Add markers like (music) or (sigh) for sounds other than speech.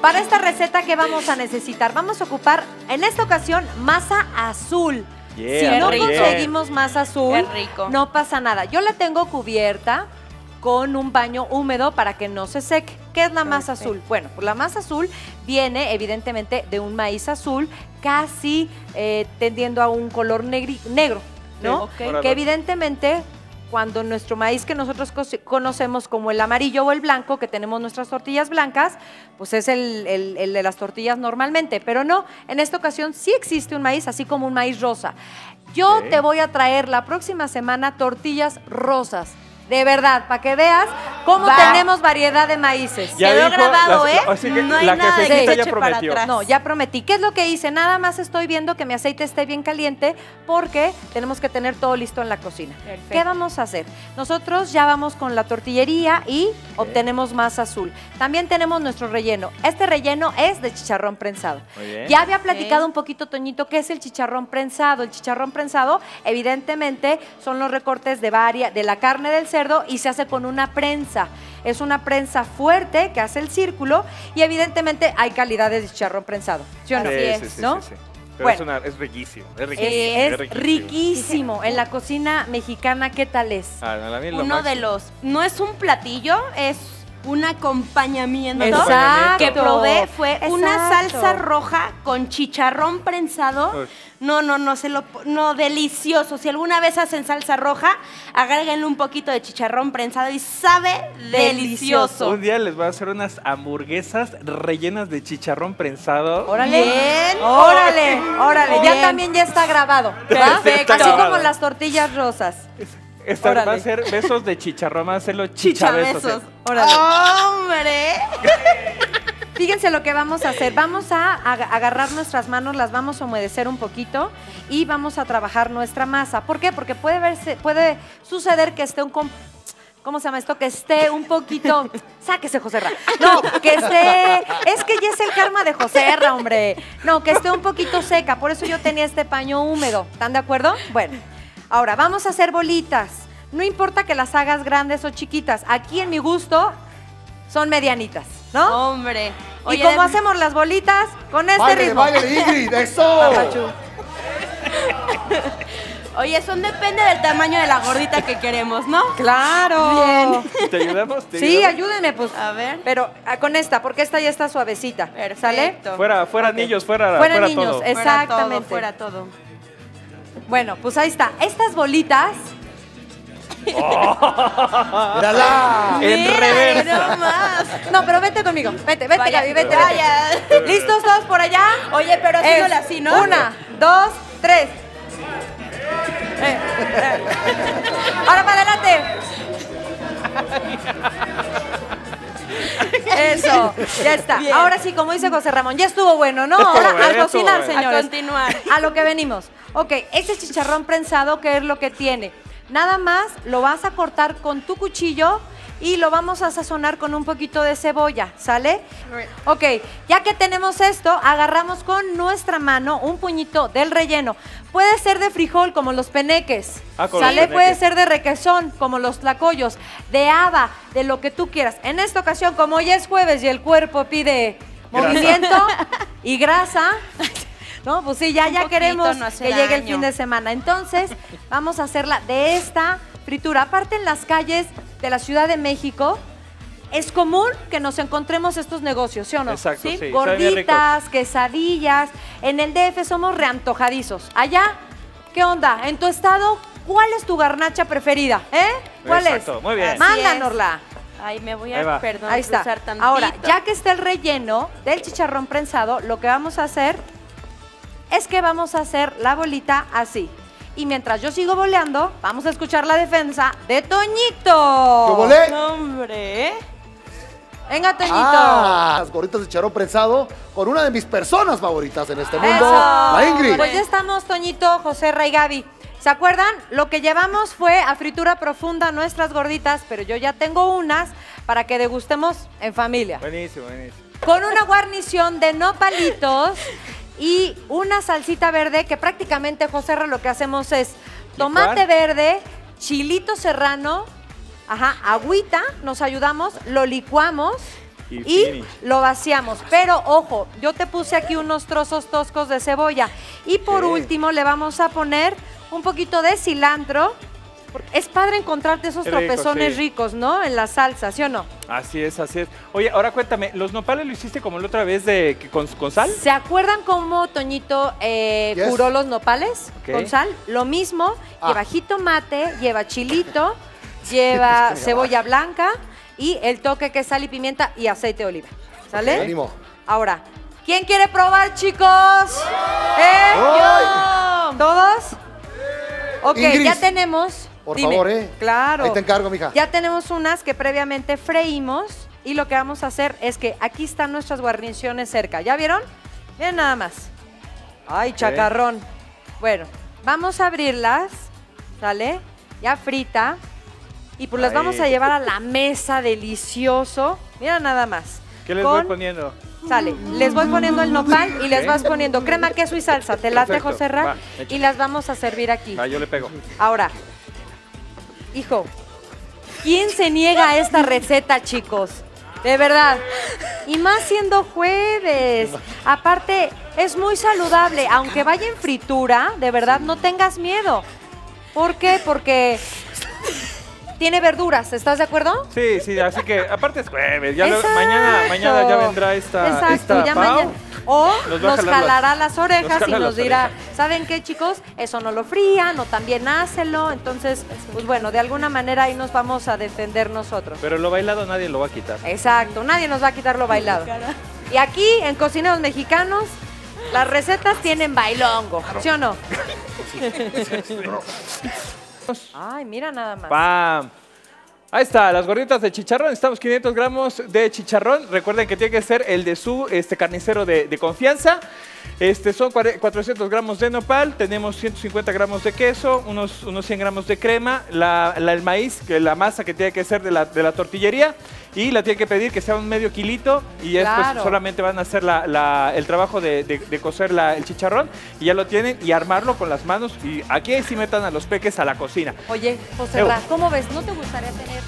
Para esta receta, ¿qué vamos a necesitar? Vamos a ocupar, en esta ocasión, masa azul. Yeah, si no rico. conseguimos masa azul, rico. no pasa nada. Yo la tengo cubierta con un baño húmedo para que no se seque. ¿Qué es la masa Perfecto. azul? Bueno, pues la masa azul viene evidentemente de un maíz azul casi eh, tendiendo a un color negro, ¿no? Sí, ok. Que evidentemente cuando nuestro maíz que nosotros co- conocemos como el amarillo o el blanco, que tenemos nuestras tortillas blancas, pues es el, el- el de las tortillas normalmente, pero no, en esta ocasión sí existe un maíz, así como un maíz rosa. Yo te voy a traer la próxima semana tortillas rosas. De verdad, para que veas cómo Va. tenemos variedad de maíces. Ya Quedó dijo, grabado, las- ¿eh? así que no hay la nada de que se ya prometió. atrás. No, ya prometí. ¿Qué es lo que hice? Nada más estoy viendo que mi aceite esté bien caliente porque tenemos que tener todo listo en la cocina. Perfecto. ¿Qué vamos a hacer? Nosotros ya vamos con la tortillería y obtenemos masa azul. También tenemos nuestro relleno. Este relleno es de chicharrón prensado. Muy bien. Ya había platicado un poquito, Toñito, qué es el chicharrón prensado. El chicharrón prensado, evidentemente, son los recortes de, varia, de la carne del cerdo y se hace con una prensa. Es una prensa fuerte que hace el círculo y evidentemente hay calidades de chicharrón prensado. ¿Sí o no? Sí, sí, sí, ¿no? sí, sí. Pero Bueno. es, una- es riquísimo, es riquísimo. es riquísimo. En la cocina mexicana, ¿qué tal es? Ah, no, Uno de los, no es un platillo, es un acompañamiento Exacto. que probé fue una salsa roja con chicharrón prensado. Uy. No, no, no, se lo no delicioso. Si alguna vez hacen salsa roja, agréguenle un poquito de chicharrón prensado y sabe delicioso. Un día les voy a hacer unas hamburguesas rellenas de chicharrón prensado. Órale. Bien. Órale, órale. Ya también ya está grabado. Perfecto. Así como las tortillas rosas. Esta va a ser besos de chicharrón, va a hacerlo chichabesos. Chichabesos. Órale. ¡Hombre! (laughs) Fíjense lo que vamos a hacer. Vamos a ag- agarrar nuestras manos, las vamos a humedecer un poquito y vamos a trabajar nuestra masa. ¿Por qué? Porque puede verse, puede suceder que esté un ¿Cómo se llama esto? Que esté un poquito. (laughs) Sáquese, José Ra. No, que esté. Es que ya es el karma de José Ra, hombre. No, que esté un poquito seca. Por eso yo tenía este paño húmedo. ¿Están de acuerdo? Bueno, ahora vamos a hacer bolitas. No importa que las hagas grandes o chiquitas. Aquí, en mi gusto, son medianitas, ¿no? Hombre. ¿Y Oye, de- hacemos las bolitas? Con este Báilele, ritmo. báilele, Ingrid, eso. (laughs) Oye, son depende del tamaño de la gordita que queremos, ¿no? Claro. Bien. ¿Te ayudamos? ¿Te Sí, ayudamos? ayúdenme, pues. A ver. Pero ah, con esta, porque esta ya está suavecita. Perfecto. ¿Sale? Fuera, fuera Ok. niños, fuera, Fuera fuera, niños, todo. es- Fuera Exactamente. todo, fuera todo. Bueno, pues ahí está. Estas bolitas. (laughs) Mírala. En Mira, reversa. no más. No, pero vete conmigo. Vete, vete, Vaya, Gaby, vete, vaya. vete. ¿Listos todos por allá? Oye, pero Es haciéndole así, ¿no? Una, dos, tres. Eh, eh. Ahora para Eso, ya está. Bien. Ahora sí, como dice José Ramón, ya estuvo bueno, ¿no? Estuvo Ahora bueno, al estuvo cocinar, bueno. A señores. continuar. A lo que venimos. Ok, ese chicharrón prensado, ¿qué es lo que tiene? Nada más lo vas a cortar con tu cuchillo y lo vamos a sazonar con un poquito de cebolla, ¿sale? Ok, ya que tenemos esto, agarramos con nuestra mano un puñito del relleno. Puede ser de frijol, como los peneques. Ah, los ¿Sale? Puede ser de requesón, como los tlacoyos, de haba, de lo que tú quieras. En esta ocasión, como hoy es jueves y el cuerpo pide Grasa. movimiento (laughs) y grasa, ¿no? Pues sí, ya, Un ya queremos no que llegue el fin de semana. Entonces, vamos a hacerla de esta fritura. Aparte, en las calles de la Ciudad de México, es común que nos encontremos estos negocios, ¿sí o no? Exacto, sí, Gorditas, quesadillas. En el DF somos reantojadizos. Allá, ¿qué onda? En tu estado, ¿cuál es tu garnacha preferida? ¿Eh? ¿Cuál Exacto, es? muy bien. Mándanosla. Ay, me voy a, perdón, Ahí está. cruzar tantito. Ahora, ya que está el relleno del chicharrón prensado, lo que vamos a hacer es que vamos a hacer la bolita así. Y mientras yo sigo boleando, vamos a escuchar la defensa de Toñito. ¿Qué volé? No, hombre. Venga, Toñito. Ah, las gorditas de charón prensado con una de mis personas favoritas en este mundo, Eso. la Ingrid. Pues ya estamos, Toñito, José Ray Gaby. ¿Se acuerdan? Lo que llevamos fue a fritura profunda nuestras gorditas, pero yo ya tengo unas para que degustemos en familia. Buenísimo, buenísimo. Con una guarnición de nopalitos (laughs) y una salsita verde que prácticamente, José lo que hacemos es tomate verde, chilito serrano, ajá, agüita, nos ayudamos, lo licuamos Y lo vaciamos. Pero ojo, yo te puse aquí unos trozos toscos de cebolla. Y por último le vamos a poner un poquito de cilantro. Porque Es padre encontrarte esos rico, tropezones sí. ricos, ¿no? En la salsa, ¿sí o no? Así es, así es. Oye, ahora cuéntame, ¿los nopales lo hiciste como la otra vez de que con, con sal? ¿Se acuerdan cómo Toñito eh, Yes. curó los nopales Ok. con sal? Lo mismo, Ah. lleva jitomate, lleva chilito, (laughs) lleva cebolla blanca y el toque que es sal y pimienta y aceite de oliva. ¿Sale? Ánimo. Ahora, ¿quién quiere probar, chicos? ¿Eh? ¿Todos? Ok, ya tenemos. Por Dime. favor, ¿eh? Claro. Ahí te encargo, mija. Ya tenemos unas que previamente freímos y lo que vamos a hacer es que aquí están nuestras guarniciones cerca. ¿Ya vieron? Miren nada más. Ay, chacarrón. Bueno, vamos a abrirlas, ¿sale? Ya frita. Y pues las vamos a llevar a la mesa delicioso. Mira nada más. ¿Qué les Con- voy poniendo? Sale, les voy poniendo el nopal y les vas poniendo crema, queso y salsa. Te late, José Ra, y las vamos a servir aquí. Ah, yo le pego. Ahora, hijo, ¿quién se niega a esta receta, chicos? De verdad. Y más siendo jueves. Aparte, es muy saludable. Aunque vaya en fritura, de verdad, no tengas miedo. ¿Por qué? Porque tiene verduras. ¿Estás de acuerdo? Sí, sí, así que aparte es jueves. Ya lo- Exacto. mañana, mañana ya vendrá esta, Exacto, esta ya Pau. mañana. O Nos las- jalará las orejas nos y nos dirá, orejas. ¿saben qué, chicos? Eso no lo frían o también hácelo. Entonces, pues bueno, de alguna manera ahí nos vamos a defender nosotros. Pero lo bailado nadie lo va a quitar. Exacto, nadie nos va a quitar lo bailado. Y aquí, en Cocineros Mexicanos, las recetas tienen bailongo, ¿sí o no? (laughs) Ay, mira nada más. ¡Pam! Ahí está, las gorditas de chicharrón. Estamos 500 gramos de chicharrón. Recuerden que tiene que ser el de su este, carnicero de, de confianza. Este, son cuare- 400 gramos de nopal, tenemos 150 gramos de queso, unos, unos 100 gramos de crema, la, la- el maíz, que la masa que tiene que ser de la, de la tortillería y la tiene que pedir que sea un medio kilito y ya después Claro. solamente van a hacer la- la- el trabajo de, de- de cocer la- el chicharrón y ya lo tienen y armarlo con las manos y aquí sí metan a los peques a la cocina. Oye, José. Ra, ¿cómo ves? ¿No te gustaría tener